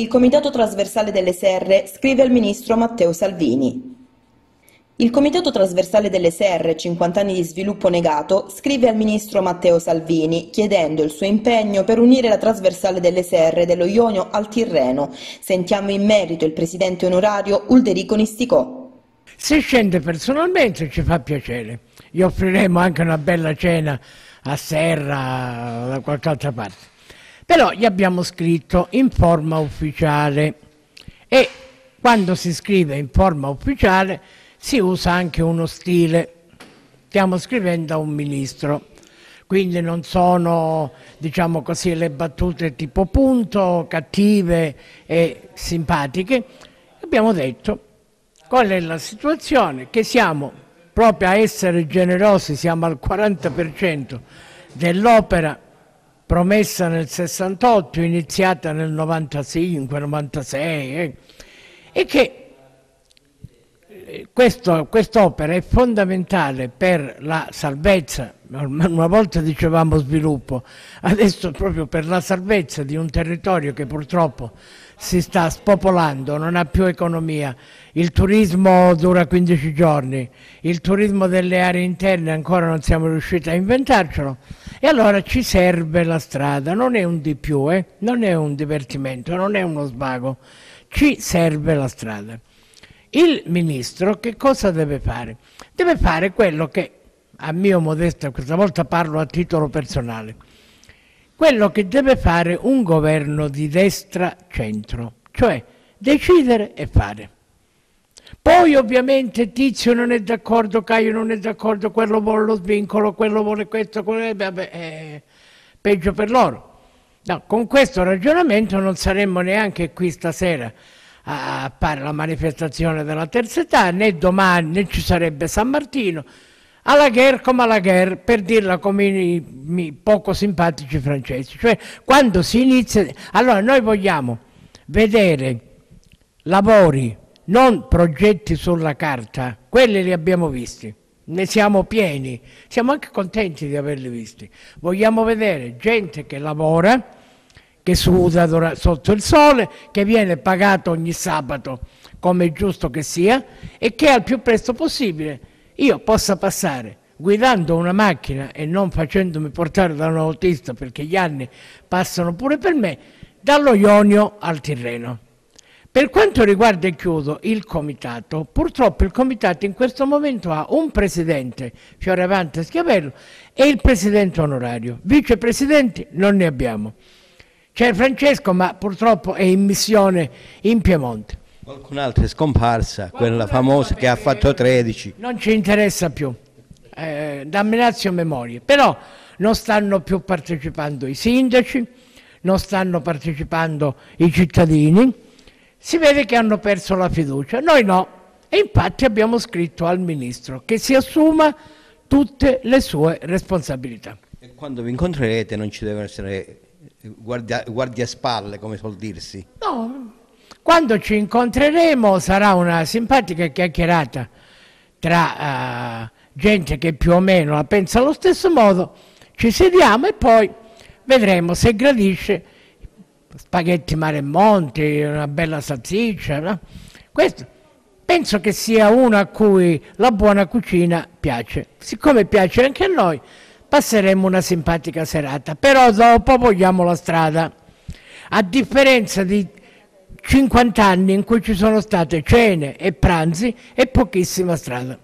Il Comitato Trasversale delle Serre scrive al Ministro Matteo Salvini. Il Comitato Trasversale delle Serre, 50 anni di sviluppo negato, scrive al Ministro Matteo Salvini chiedendo il suo impegno per unire la Trasversale delle Serre dello Ionio al Tirreno. Sentiamo in merito il Presidente onorario Ulderico Nisticò. Se scende personalmente ci fa piacere. Gli offriremo anche una bella cena a Serra o da qualche altra parte. Però gli abbiamo scritto in forma ufficiale e quando si scrive in forma ufficiale si usa anche uno stile. Stiamo scrivendo a un ministro, quindi non sono, diciamo così, le battute tipo punto, cattive e simpatiche. Abbiamo detto qual è la situazione, che siamo proprio a essere generosi, siamo al 40% dell'opera promessa nel 68, iniziata nel 95, 96, eh, e che quest'opera è fondamentale per la salvezza, una volta dicevamo sviluppo, adesso proprio per la salvezza di un territorio che purtroppo si sta spopolando, non ha più economia, il turismo dura 15 giorni, il turismo delle aree interne ancora non siamo riusciti a inventarcelo e allora ci serve la strada, non è un di più, eh? non è un divertimento, non è uno svago, ci serve la strada. Il ministro che cosa deve fare? Deve fare quello che, a mio modesto, questa volta parlo a titolo personale, quello che deve fare un governo di destra-centro, cioè decidere e fare. Poi ovviamente Tizio non è d'accordo, Caio non è d'accordo, quello vuole lo svincolo, quello vuole questo, quello, vabbè, è peggio per loro. No, con questo ragionamento non saremmo neanche qui stasera a fare la manifestazione della terza età, né domani né ci sarebbe San Martino, alla guerra come alla guerra, per dirla come i poco simpatici francesi. Cioè, quando si inizia... Allora, noi vogliamo vedere lavori, non progetti sulla carta, quelli li abbiamo visti, ne siamo pieni, siamo anche contenti di averli visti. Vogliamo vedere gente che lavora, che suda sotto il sole, che viene pagato ogni sabato come è giusto che sia e che al più presto possibile io possa passare guidando una macchina e non facendomi portare da un autista perché gli anni passano pure per me, dallo Ionio al Tirreno. Per quanto riguarda, e chiudo, il comitato, purtroppo il comitato in questo momento ha un presidente, Fioravante Schiavello, e il presidente onorario. Vicepresidenti non ne abbiamo. C'è Francesco, ma purtroppo è in missione in Piemonte. Qualcun altro è scomparsa, quella famosa che ha fatto 13. Non ci interessa più, eh, damnatio memoria. Però non stanno più partecipando i sindaci, non stanno partecipando i cittadini, si vede che hanno perso la fiducia, noi no. E infatti abbiamo scritto al Ministro che si assuma tutte le sue responsabilità. E quando vi incontrerete non ci devono essere guardia, guardiaspalle, come suol dirsi. No, quando ci incontreremo sarà una simpatica chiacchierata tra uh, gente che più o meno la pensa allo stesso modo, ci sediamo e poi vedremo se gradisce spaghetti mare e monti, una bella salsiccia. No? Questo penso che sia uno a cui la buona cucina piace. Siccome piace anche a noi, passeremo una simpatica serata, però dopo vogliamo la strada. A differenza di 50 anni in cui ci sono state cene e pranzi e pochissima strada.